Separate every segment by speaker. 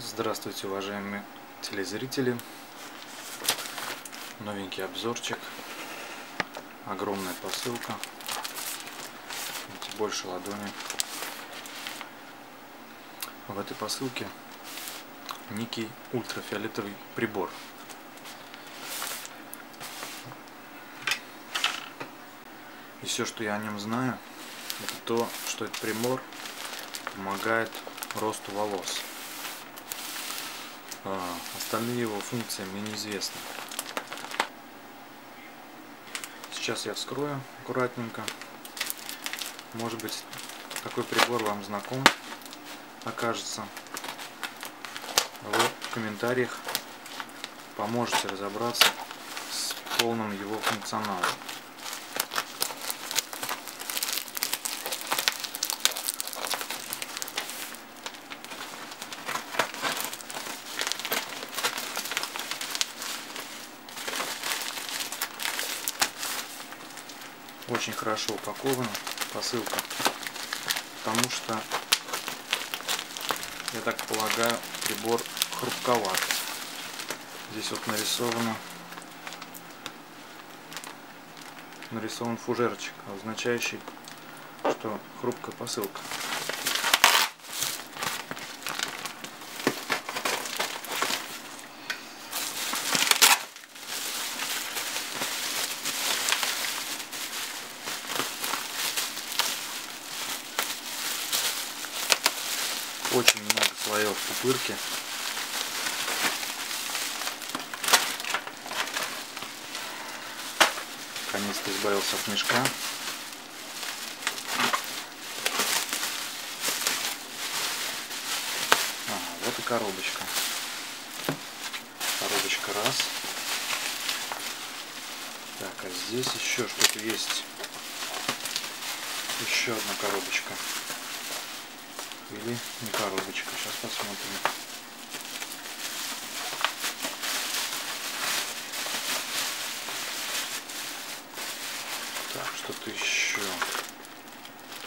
Speaker 1: Здравствуйте, уважаемые телезрители. Новенький обзорчик. Огромная посылка. Больше ладони. В этой посылке некий ультрафиолетовый прибор. И все, что я о нем знаю, это то, что этот прибор помогает росту волос. А, остальные его функции мне неизвестны. Сейчас я вскрою аккуратненько. Может быть, такой прибор вам знаком окажется. Вы в комментариях поможете разобраться с полным его функционалом. Очень хорошо упакована посылка, потому что, я так полагаю, прибор хрупковат. Здесь вот нарисовано нарисован фужерчик, означающий, что хрупкая посылка. очень много пупырки. Наконец-то избавился от мешка. Ага, вот и коробочка. Коробочка раз. Так, а здесь еще что-то есть. Еще одна коробочка или не коробочка. Сейчас посмотрим. Так, что-то еще.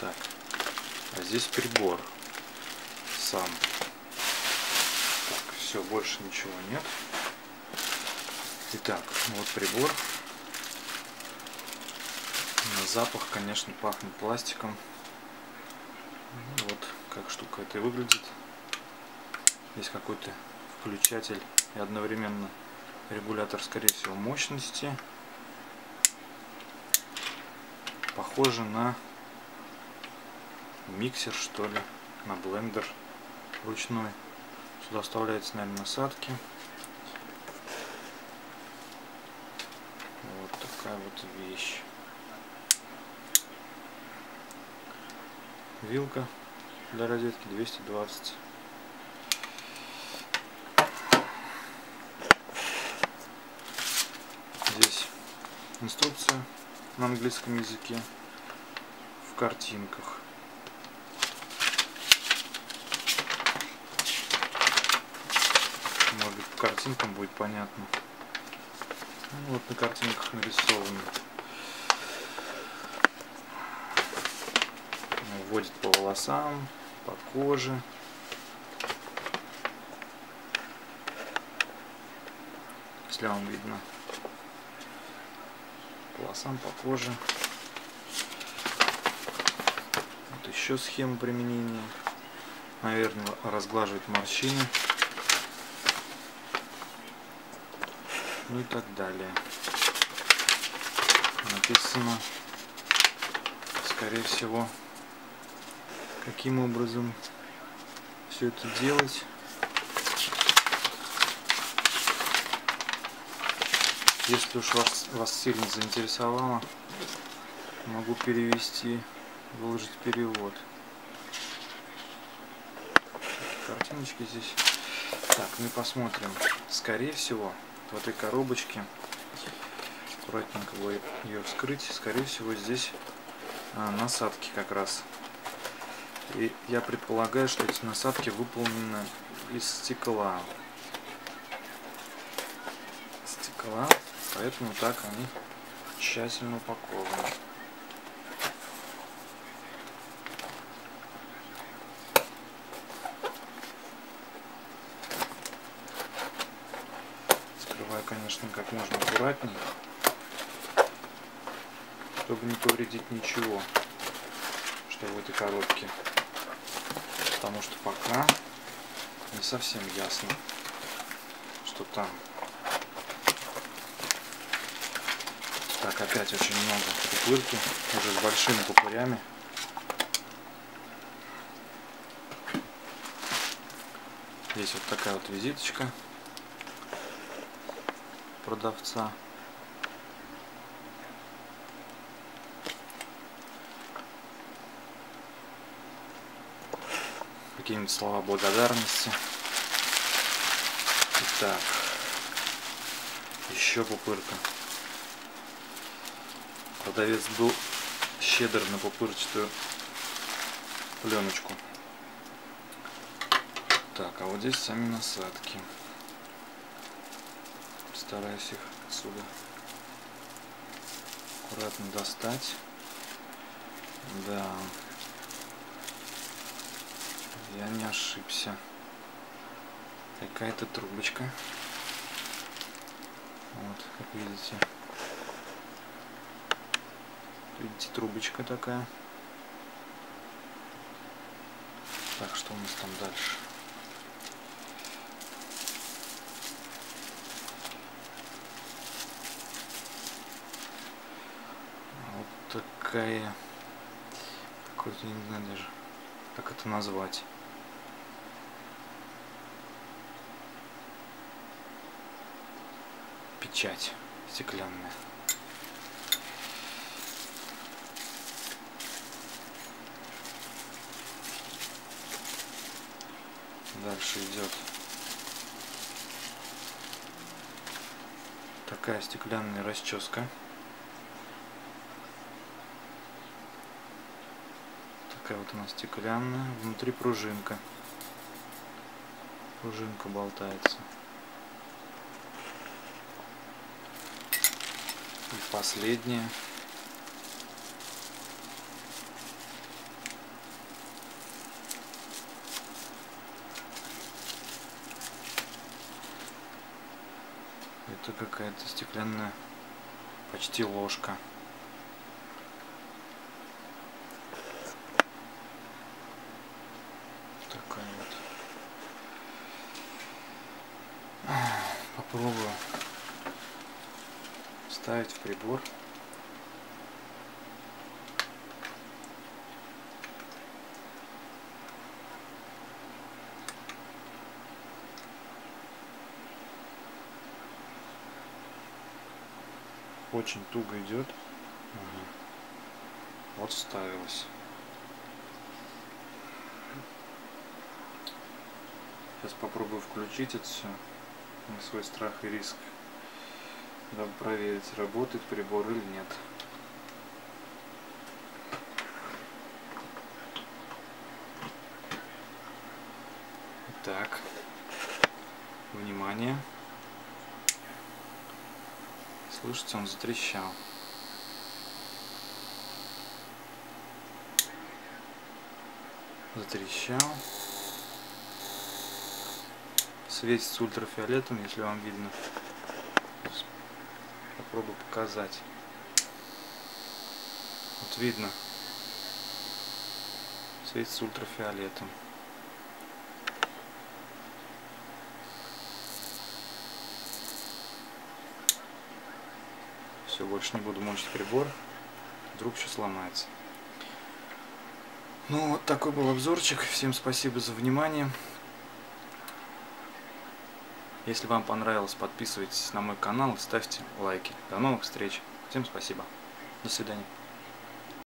Speaker 1: Так, а здесь прибор сам. Так, все, больше ничего нет. Итак, вот прибор. На запах, конечно, пахнет пластиком. Как штука это выглядит. Здесь какой-то включатель и одновременно регулятор, скорее всего, мощности. Похоже на миксер, что ли, на блендер ручной. Сюда вставляются, наверное, насадки. Вот такая вот вещь. Вилка для розетки 220. Здесь инструкция на английском языке в картинках. Может по картинкам будет понятно. Ну, вот на картинках нарисовано. Вводит по волосам, по коже. Вам видно. По волосам, по коже. Вот еще схема применения. Наверное, разглаживает морщины. Ну и так далее. Написано, скорее всего, каким образом все это делать. Если уж вас, вас сильно заинтересовало, могу перевести, выложить перевод. Картиночки здесь. Так, мы посмотрим. Скорее всего, в этой коробочке, аккуратненько ее вскрыть, скорее всего здесь а, насадки как раз и я предполагаю, что эти насадки выполнены из стекла. Стекла, поэтому так они тщательно упакованы. конечно, как можно аккуратнее, чтобы не повредить ничего, что в этой коробке. Потому что пока не совсем ясно, что там. Так, опять очень много пупырки, уже с большими пупырями. Здесь вот такая вот визиточка продавца. Какие-нибудь слова благодарности. Итак, еще пупырка. Продавец был щедр на пупырчатую пленочку. Так, а вот здесь сами насадки. Стараюсь их отсюда аккуратно достать. Да. Я не ошибся. Какая-то трубочка. Вот, как видите. Видите, трубочка такая. Так, что у нас там дальше? такая какой-то не знаю даже как это назвать печать стеклянная дальше идет такая стеклянная расческа такая вот у нас стеклянная, внутри пружинка. Пружинка болтается. И последняя. Это какая-то стеклянная почти ложка. попробую ставить в прибор. Очень туго идет. Вот ставилось. Сейчас попробую включить это все на свой страх и риск, дабы проверить, работает прибор или нет. Так, внимание. Слышите, он затрещал. Затрещал светится ультрафиолетом, если вам видно. Попробую показать. Вот видно. Светится ультрафиолетом. Все, больше не буду мочить прибор. Вдруг все сломается. Ну, вот такой был обзорчик. Всем спасибо за внимание. Если вам понравилось, подписывайтесь на мой канал ставьте лайки. До новых встреч. Всем спасибо. До свидания.